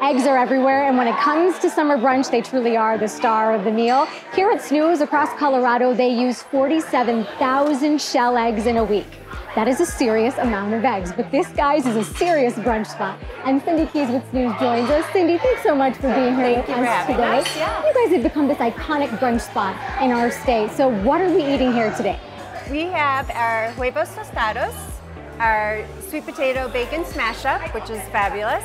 Eggs are everywhere, and when it comes to summer brunch, they truly are the star of the meal. Here at Snooze across Colorado, they use 47,000 shell eggs in a week. That is a serious amount of eggs, but this, guys, is a serious brunch spot. And Cindy Keys with Snooze joins us. Cindy, thanks so much for being here Thank with you us today. us, yeah. You guys have become this iconic brunch spot in our state. So what are we eating here today? We have our huevos tostados, our sweet potato bacon smash up, which is fabulous.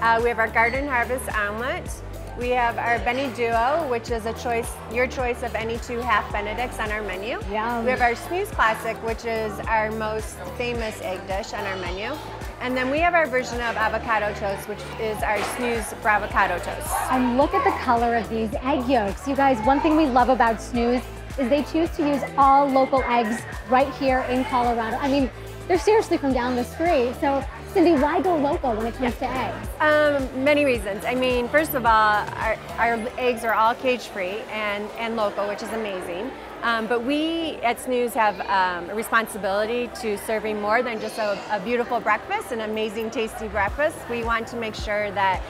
Uh, we have our garden harvest omelet. We have our Benny Duo, which is a choice, your choice of any two half Benedicts on our menu. Yum. We have our Snooze Classic, which is our most famous egg dish on our menu. And then we have our version of avocado toast, which is our Snooze Bravocado toast. And look at the color of these egg yolks. You guys, one thing we love about Snooze is they choose to use all local eggs right here in Colorado. I mean, they're seriously from down the street. So, Cindy, why go local when it comes to eggs? Um, many reasons. I mean, first of all, our, our eggs are all cage free and, and local, which is amazing. Um, but we at Snooze have um, a responsibility to serving more than just a, a, beautiful breakfast, an amazing, tasty breakfast. We want to make sure that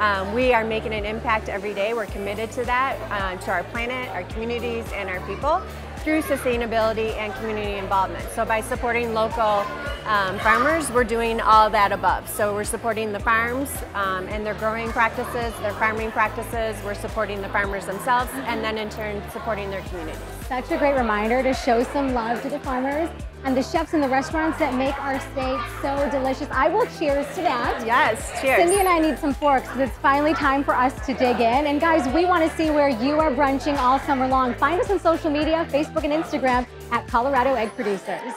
um, we are making an impact every day. We're committed to that, uh, to our planet, our communities, and our people through sustainability and community involvement. So by supporting local um, farmers, we're doing all that above. So we're supporting the farms um, and their growing practices, their farming practices. We're supporting the farmers themselves, and then in turn supporting their communities. Such a great reminder to show some love to the farmers and the chefs in the restaurants that make our state so delicious. I will cheers to that. Yes, cheers. Cindy and I need some forks because it's finally time for us to dig in. And guys, we want to see where you are brunching all summer long. Find us on social media, Facebook and Instagram at Colorado Egg Producers.